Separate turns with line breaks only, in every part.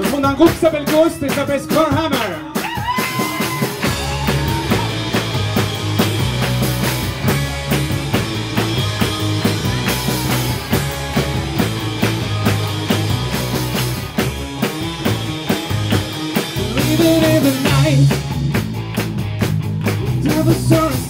Nous trouvons un groupe qui s'appelle Ghost et s'appelle Sparhammer. Living in the night, never saw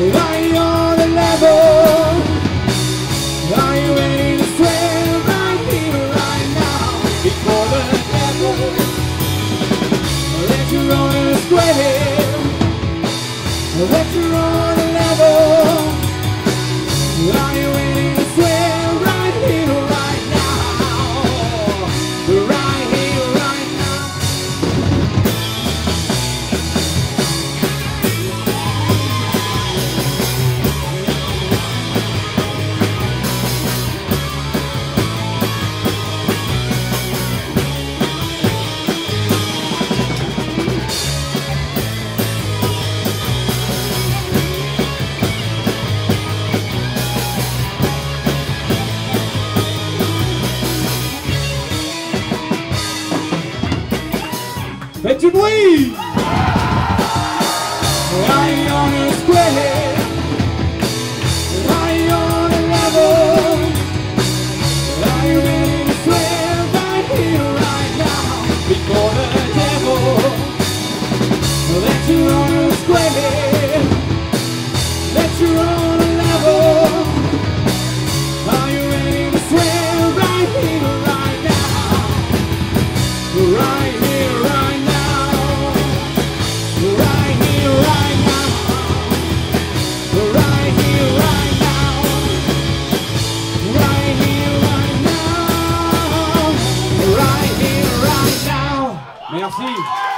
Are you on level? Are you ready to swim right here, right now Before the devil Let square Let level Vegemite! assim?